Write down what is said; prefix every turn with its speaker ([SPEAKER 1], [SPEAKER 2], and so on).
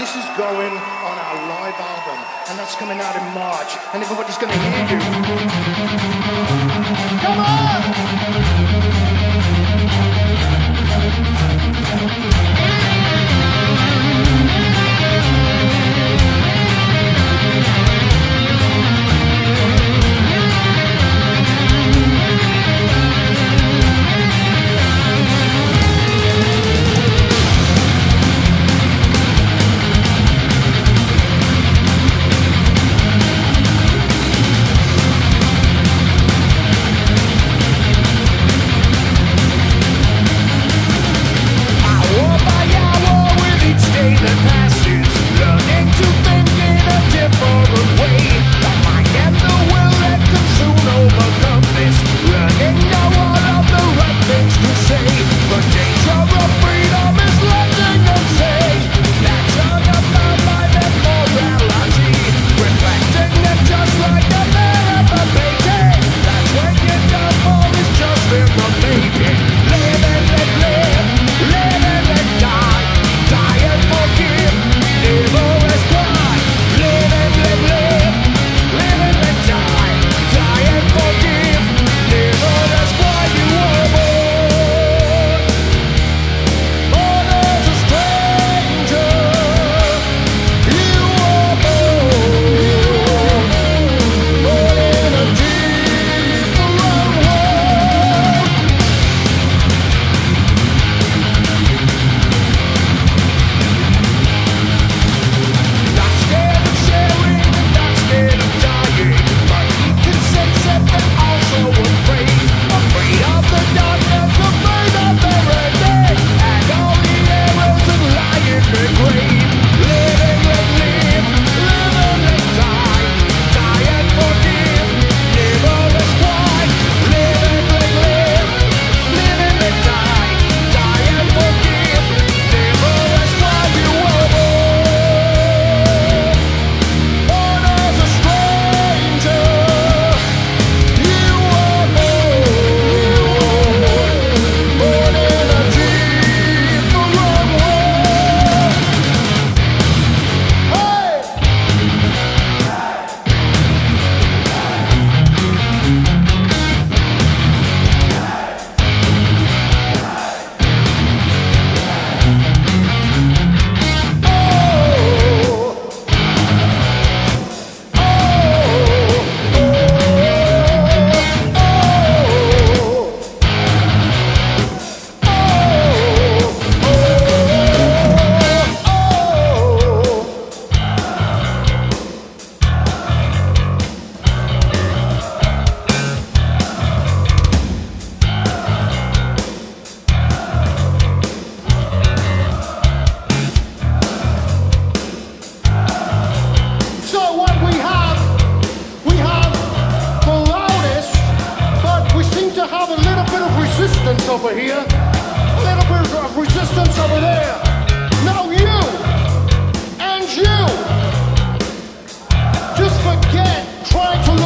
[SPEAKER 1] This is going on our live album, and that's coming out in March, and everybody's going to hear you. Come on! resistance over here, a little bit of resistance over there. Now you and you just forget trying to